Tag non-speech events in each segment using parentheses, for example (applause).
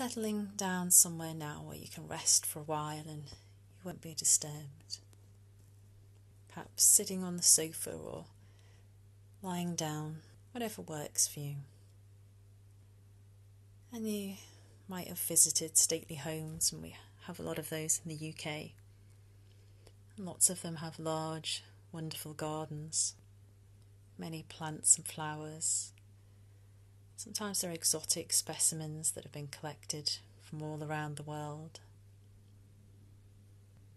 settling down somewhere now where you can rest for a while and you won't be disturbed. Perhaps sitting on the sofa or lying down, whatever works for you. And you might have visited stately homes, and we have a lot of those in the UK. lots of them have large, wonderful gardens, many plants and flowers. Sometimes they're exotic specimens that have been collected from all around the world.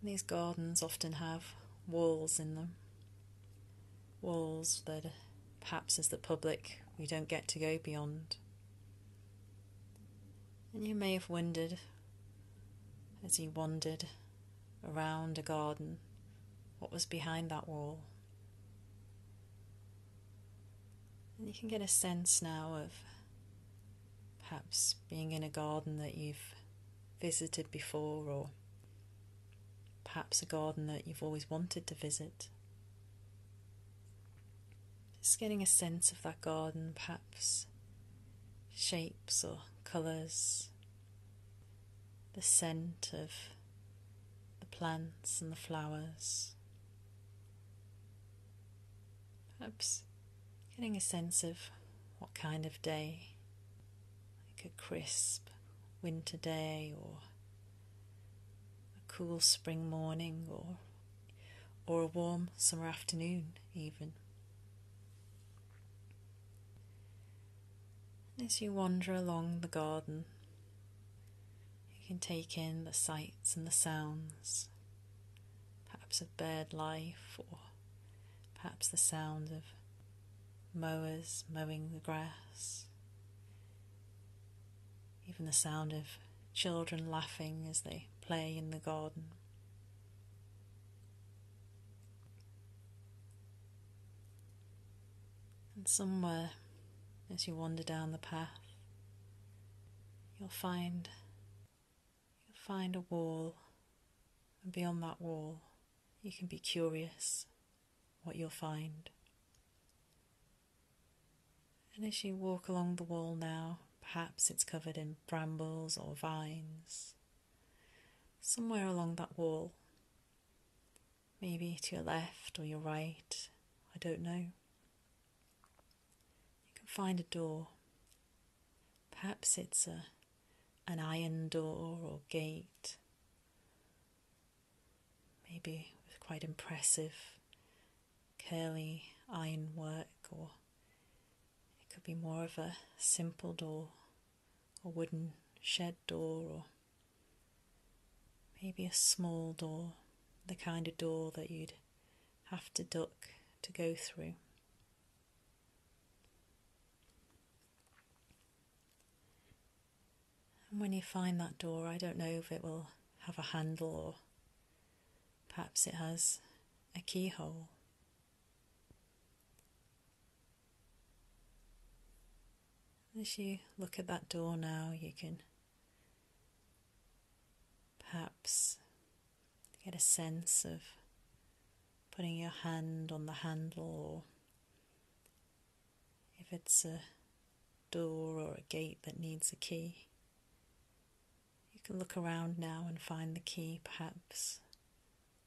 These gardens often have walls in them, walls that perhaps as the public we don't get to go beyond. And you may have wondered as you wandered around a garden what was behind that wall. And you can get a sense now of perhaps being in a garden that you've visited before, or perhaps a garden that you've always wanted to visit. Just getting a sense of that garden, perhaps shapes or colours, the scent of the plants and the flowers. Perhaps getting a sense of what kind of day, a crisp winter day or a cool spring morning or or a warm summer afternoon even. As you wander along the garden, you can take in the sights and the sounds, perhaps of bird life, or perhaps the sound of mowers mowing the grass, even the sound of children laughing as they play in the garden. And somewhere as you wander down the path, you'll find you'll find a wall, and beyond that wall, you can be curious what you'll find. And as you walk along the wall now, perhaps it's covered in brambles or vines. Somewhere along that wall, maybe to your left or your right, I don't know You can find a door. Perhaps it's a, an iron door or gate, maybe with quite impressive curly iron work, or could be more of a simple door, a wooden shed door, or maybe a small door, the kind of door that you'd have to duck to go through. And when you find that door, I don't know if it will have a handle or perhaps it has a keyhole. As you look at that door now, you can perhaps get a sense of putting your hand on the handle, or if it's a door or a gate that needs a key You can look around now and find the key perhaps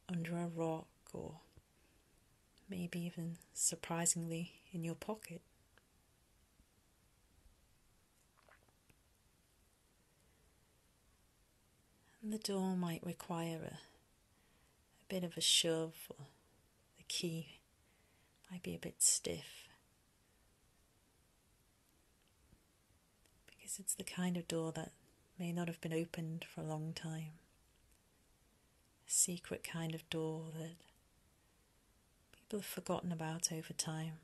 under a rock or maybe even surprisingly in your pocket. The door might require a, a bit of a shove, or the key might be a bit stiff. Because it's the kind of door that may not have been opened for a long time. A secret kind of door that people have forgotten about over time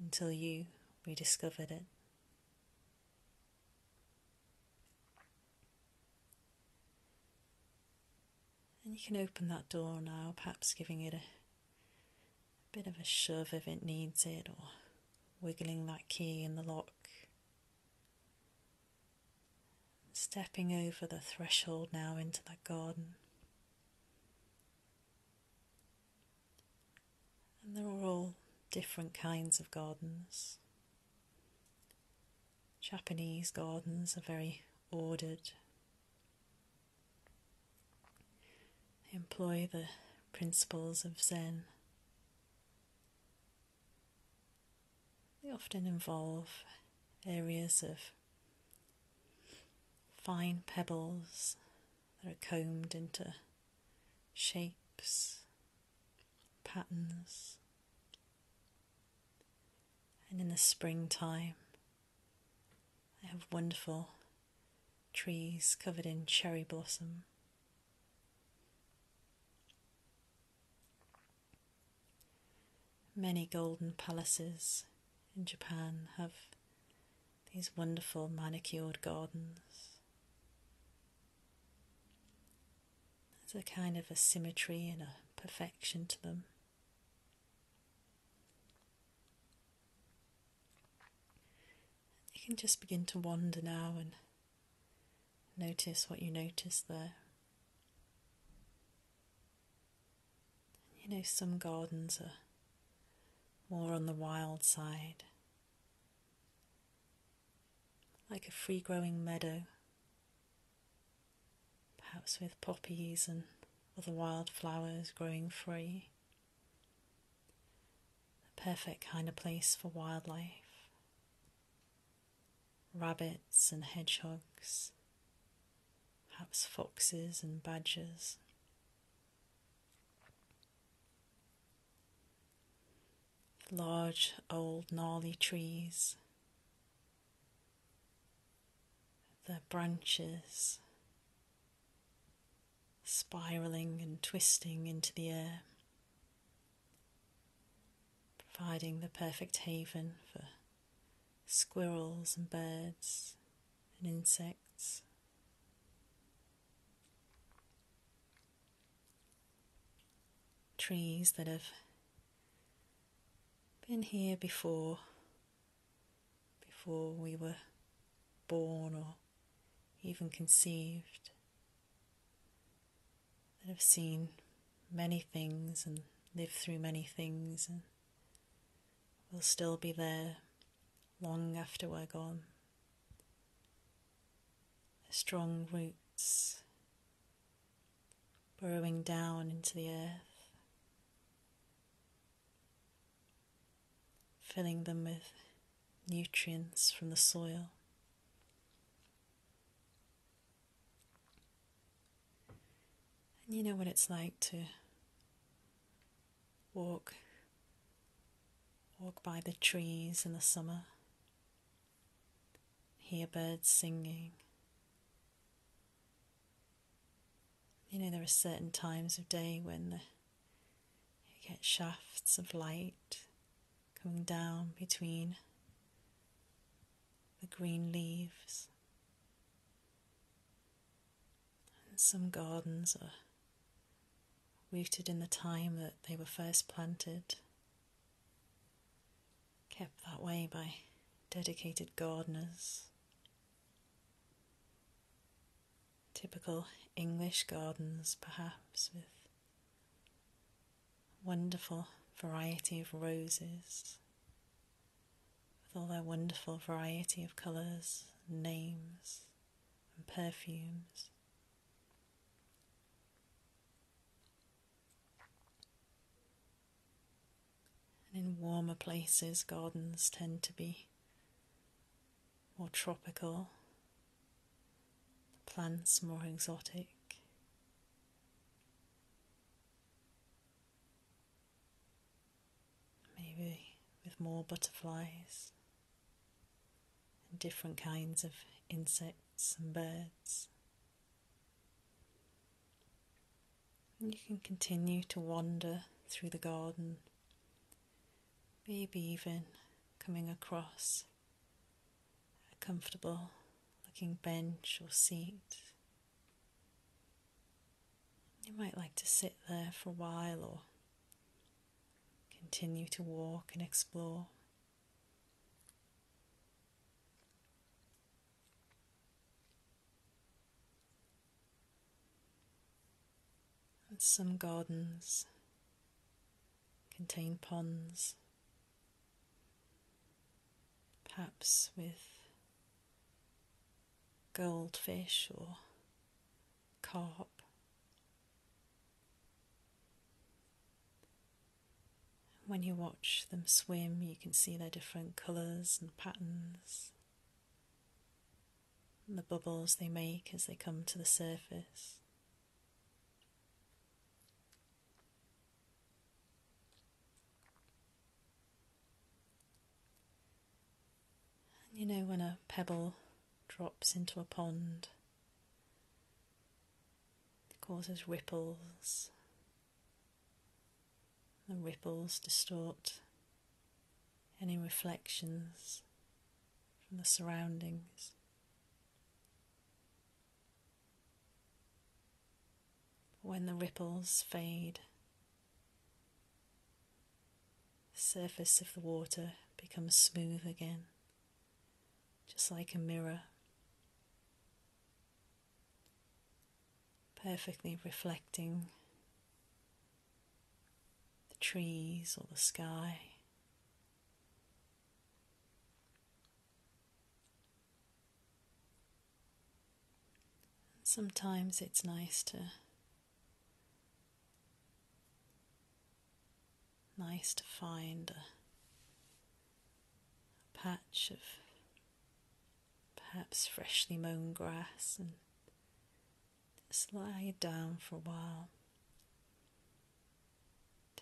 until you rediscovered it. And you can open that door now, perhaps giving it a, a bit of a shove if it needs it, or wiggling that key in the lock stepping over the threshold now into that garden. And there are all different kinds of gardens, Japanese gardens are very ordered. Employ the principles of Zen. They often involve areas of fine pebbles that are combed into shapes, patterns. And in the springtime, I have wonderful trees covered in cherry blossom. Many golden palaces in Japan have these wonderful manicured gardens. There's a kind of a symmetry and a perfection to them. You can just begin to wander now and notice what you notice there. You know, some gardens are more on the wild side, like a free growing meadow, perhaps with poppies and other wild flowers growing free. The perfect kind of place for wildlife. Rabbits and hedgehogs, perhaps foxes and badgers. Large, old, gnarly trees, their branches spiraling and twisting into the air, providing the perfect haven for squirrels and birds and insects. Trees that have been here before, before we were born or even conceived, that have seen many things and lived through many things and will still be there long after we're gone. Strong roots burrowing down into the earth filling them with nutrients from the soil. And you know what it's like to walk walk by the trees in the summer, hear birds singing. You know, there are certain times of day when the, you get shafts of light coming down between the green leaves. And some gardens are rooted in the time that they were first planted, kept that way by dedicated gardeners. Typical English gardens, perhaps, with wonderful variety of roses, with all their wonderful variety of colours, names, and perfumes. And in warmer places, gardens tend to be more tropical, plants more exotic. maybe with more butterflies and different kinds of insects and birds. And you can continue to wander through the garden, maybe even coming across a comfortable looking bench or seat. You might like to sit there for a while or continue to walk and explore. And some gardens contain ponds, perhaps with goldfish or carp. When you watch them swim, you can see their different colours and patterns, and the bubbles they make as they come to the surface. You know, when a pebble drops into a pond, it causes ripples. The ripples distort any reflections from the surroundings. When the ripples fade, the surface of the water becomes smooth again just like a mirror, perfectly reflecting trees or the sky. Sometimes it's nice to nice to find a patch of perhaps freshly mown grass, and just lie down for a while,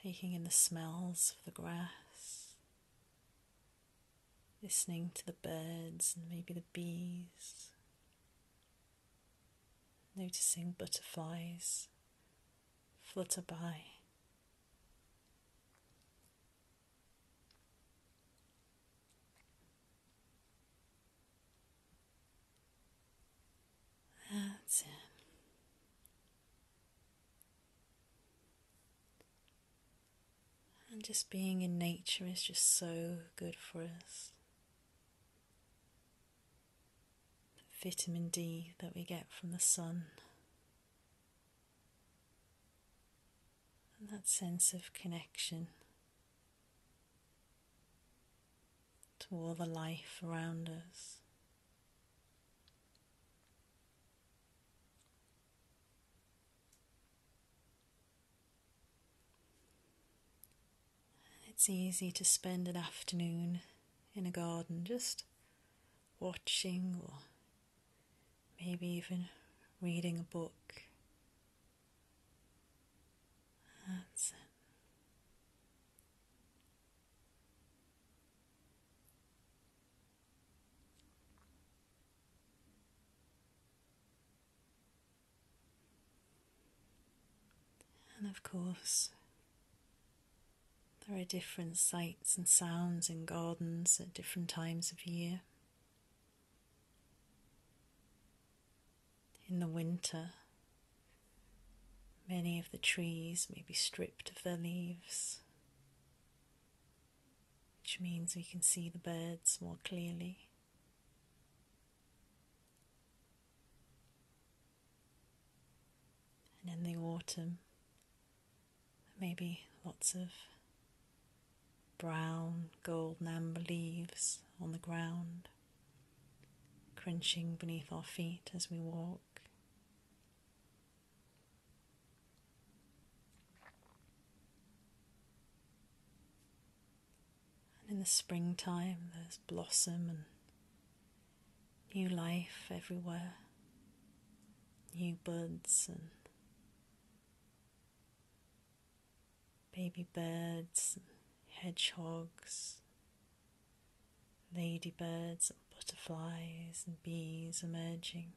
taking in the smells of the grass, listening to the birds and maybe the bees, noticing butterflies flutter by. That's it. And just being in nature is just so good for us. Vitamin D that we get from the sun. And that sense of connection to all the life around us. It's easy to spend an afternoon in a garden just watching or maybe even reading a book. That's it. And of course, there are different sights and sounds in gardens at different times of year. In the winter, many of the trees may be stripped of their leaves, which means we can see the birds more clearly. And in the autumn, maybe lots of brown, golden amber leaves on the ground, crunching beneath our feet as we walk. And in the springtime, there's blossom and new life everywhere, new buds and baby birds. And hedgehogs, ladybirds, and butterflies and bees emerging.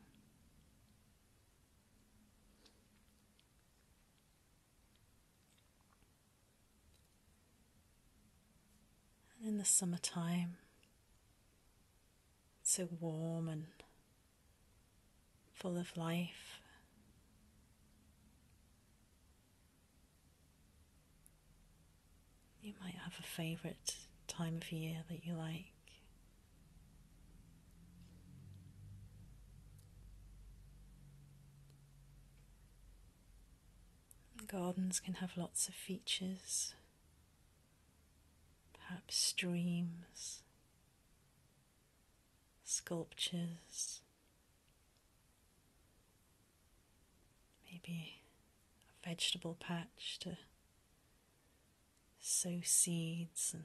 And in the summertime, it's so warm and full of life. You might have a favourite time of year that you like. Gardens can have lots of features, perhaps streams, sculptures, maybe a vegetable patch to sow seeds and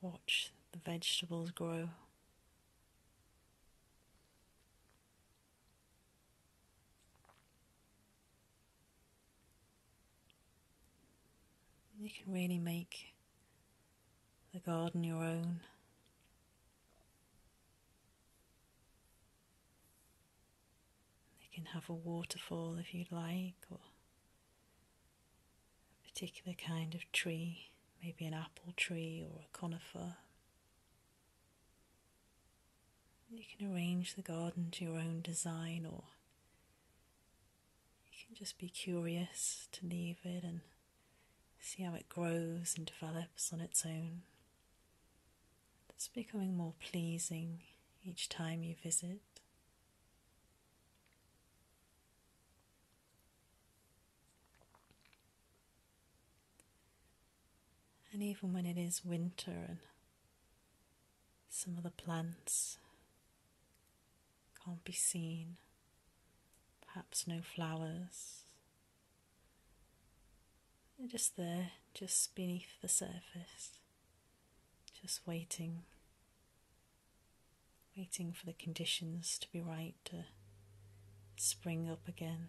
watch the vegetables grow. You can really make the garden your own. You can have a waterfall if you'd like, or particular kind of tree, maybe an apple tree or a conifer. You can arrange the garden to your own design, or you can just be curious to leave it and see how it grows and develops on its own. It's becoming more pleasing each time you visit. And even when it is winter and some of the plants can't be seen, perhaps no flowers, they're just there, just beneath the surface, just waiting, waiting for the conditions to be right to spring up again.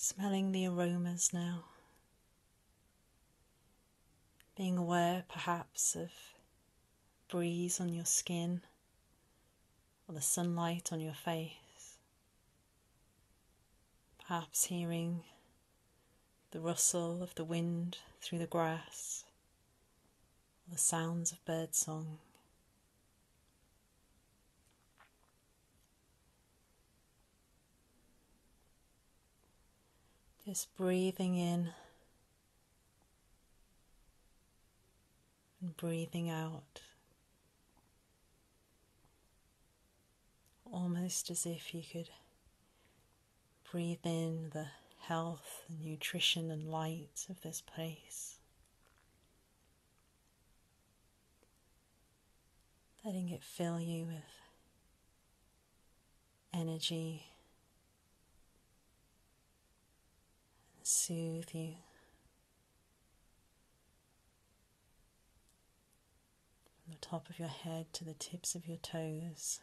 Smelling the aromas now being aware perhaps of breeze on your skin or the sunlight on your face, perhaps hearing the rustle of the wind through the grass or the sounds of birdsong. Just breathing in. And breathing out, almost as if you could breathe in the health and nutrition and light of this place. Letting it fill you with energy and soothe you. From the top of your head to the tips of your toes.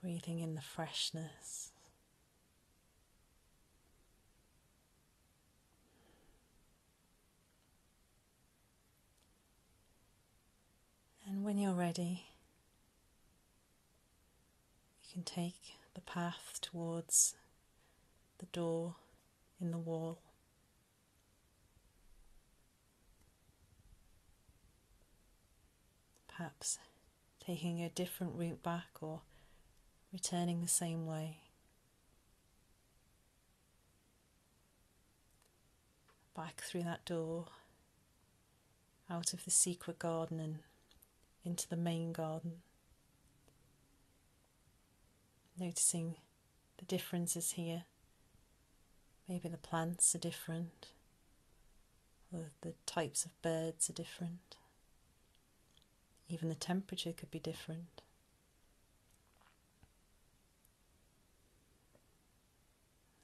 Breathing in the freshness. And when you're ready, you can take the path towards the door in the wall. perhaps taking a different route back or returning the same way. Back through that door, out of the secret garden and into the main garden. Noticing the differences here. Maybe the plants are different, or the types of birds are different. Even the temperature could be different.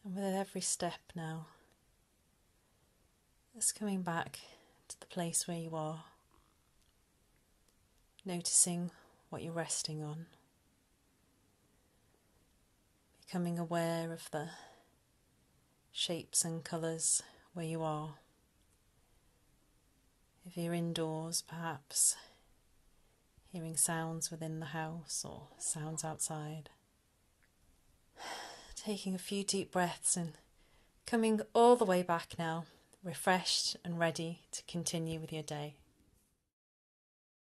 And with every step now, just coming back to the place where you are, noticing what you're resting on, becoming aware of the shapes and colours where you are. If you're indoors, perhaps hearing sounds within the house or sounds outside. (sighs) Taking a few deep breaths and coming all the way back now, refreshed and ready to continue with your day.